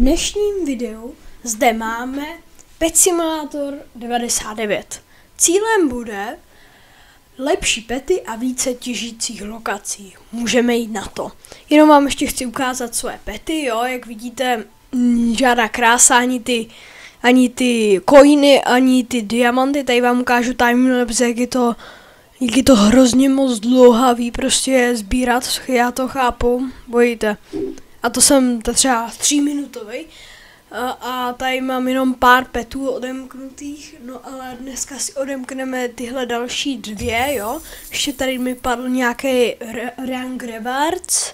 dnešním videu zde máme Pet Simulator 99. Cílem bude lepší pety a více těžících lokací. Můžeme jít na to. Jenom vám ještě chci ukázat své pety, jo, jak vidíte, mm, žádná krása, ani ty, ani ty coiny, ani ty diamanty, tady vám ukážu timelapse, jak je to, jak je to hrozně moc dlouhavý prostě sbírat, já to chápu, bojíte. A to jsem to třeba tříminutový. A, a tady mám jenom pár petů odemknutých, no ale dneska si odemkneme tyhle další dvě, jo. Ještě tady mi padl nějaký rank rewards,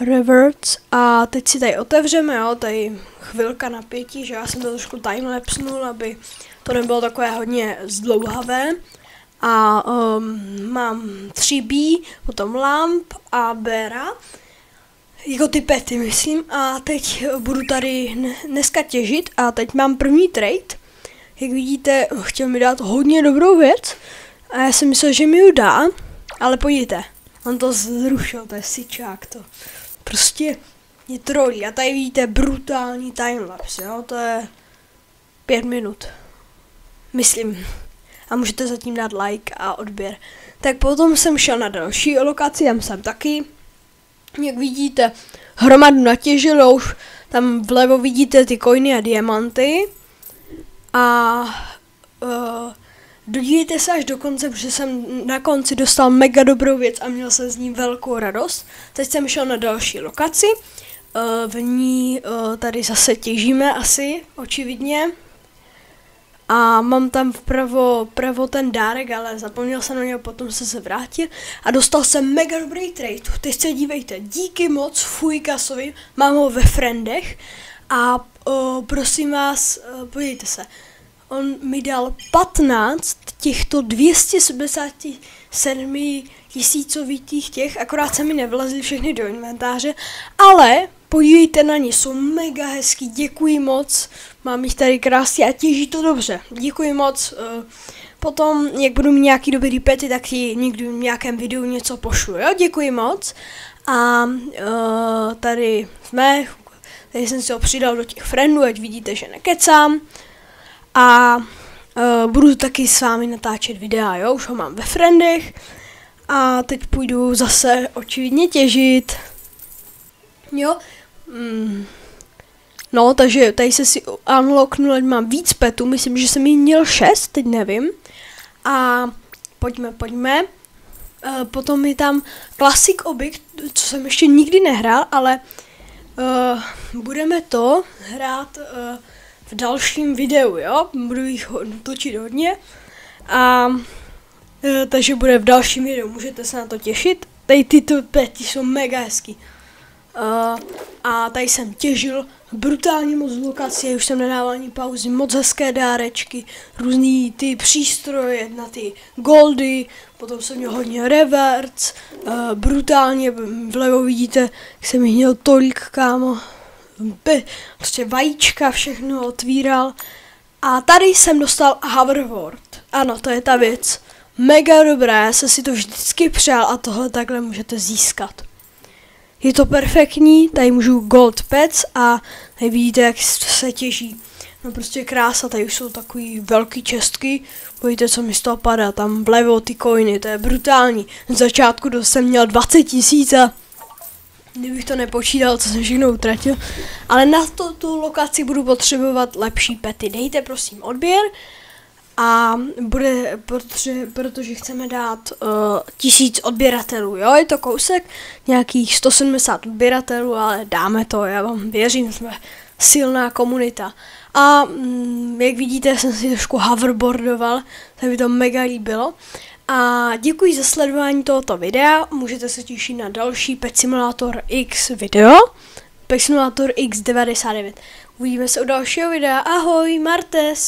rewards a teď si tady otevřeme, jo, tady chvilka napětí, že já jsem to trošku timelapsnul, aby to nebylo takové hodně zdlouhavé. A um, mám 3B, potom lamp a bera jako ty pety, myslím. A teď budu tady dneska těžit a teď mám první trade. Jak vidíte, chtěl mi dát hodně dobrou věc a já jsem myslel, že mi ji dá, ale pojďte. On to zrušil, to je sičák to. Prostě je trolí. A tady vidíte brutální timelapse, jo, to je pět minut. Myslím. A můžete zatím dát like a odběr. Tak potom jsem šel na další lokaci, tam jsem taky jak vidíte, hromadu natěžilo, už tam vlevo vidíte ty koiny a diamanty. A uh, dodívejte se až do konce, protože jsem na konci dostal mega dobrou věc a měl jsem z ní velkou radost. Teď jsem šel na další lokaci. Uh, v ní uh, tady zase těžíme asi, očividně. A mám tam vpravo pravo ten dárek, ale zapomněl jsem na něj, potom se se vrátil a dostal jsem mega dobrý trade. Teď se dívejte, díky moc Fujkasovi, mám ho ve friendech a o, prosím vás, podívejte se, on mi dal 15 těchto 277 tisícovitých těch, akorát se mi nevlezly všechny do inventáře, ale podívejte na ně, jsou mega hezký, děkuji moc, mám jich tady krásně a těží to dobře, děkuji moc. Eh, potom, jak budu mít nějaký dobrý pety, tak ti někdy v nějakém videu něco pošlu, jo, děkuji moc. A uh, tady jsme, tady jsem si ho přidal do těch friendů, ať vidíte, že nekecám. A uh, budu taky s vámi natáčet videa, jo, už ho mám ve friendech. A teď půjdu zase očividně těžit. Jo, mm. No, takže tady se si unlocknul, ať mám víc petů, myslím, že jsem jí měl šest, teď nevím. A pojďme, pojďme. E, potom je tam Classic Object, co jsem ještě nikdy nehrál, ale uh, budeme to hrát uh, v dalším videu, jo? Budu jich točit hodně. A uh, takže bude v dalším videu, můžete se na to těšit. Tady tyto pety jsou mega hezký. Uh, a tady jsem těžil brutálně moc lokací, už jsem nedával ani pauzy, moc hezké dárečky, různý ty přístroje na ty goldy, potom jsem měl hodně reverts, uh, brutálně vlevo vidíte, jak jsem jich měl tolik, kámo, Be, prostě vajíčka, všechno otvíral. A tady jsem dostal hoverboard. Ano, to je ta věc. Mega dobré, já jsem si to vždycky přál a tohle takhle můžete získat. Je to perfektní, tady můžu gold pets a tady vidíte, jak se těží. No prostě krása, tady už jsou takový velký čestky, pojďte, co mi z toho padá, tam vlevo ty coiny, to je brutální. Z začátku jsem měl 20 tisíc a kdybych to nepočítal, co jsem všechno utratil. Ale na to, tu lokaci budu potřebovat lepší pety. Dejte prosím odběr a bude, protože, protože chceme dát uh, tisíc odběratelů, jo, je to kousek, nějakých 170 odběratelů, ale dáme to, já vám věřím, jsme silná komunita. A mm, jak vidíte, jsem si trošku hoverboardoval, tak mi to mega líbilo. A děkuji za sledování tohoto videa, můžete se těšit na další Pet Simulator X video, Pet Simulator X99. Uvidíme se u dalšího videa, ahoj, Martes!